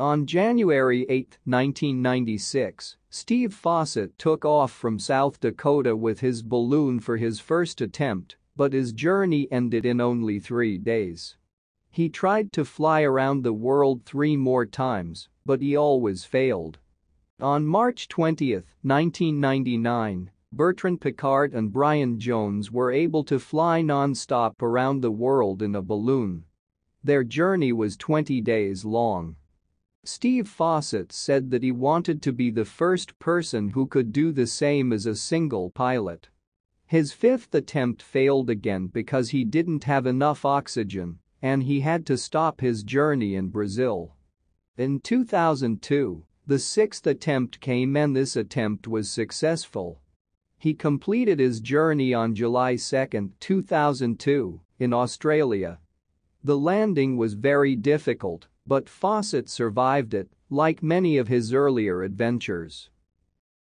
On January 8, 1996, Steve Fossett took off from South Dakota with his balloon for his first attempt, but his journey ended in only three days. He tried to fly around the world three more times, but he always failed. On March 20, 1999, Bertrand Piccard and Brian Jones were able to fly non-stop around the world in a balloon. Their journey was 20 days long. Steve Fossett said that he wanted to be the first person who could do the same as a single pilot. His fifth attempt failed again because he didn't have enough oxygen and he had to stop his journey in Brazil. In 2002, the sixth attempt came and this attempt was successful. He completed his journey on July 2, 2002, in Australia. The landing was very difficult, but Fossett survived it, like many of his earlier adventures.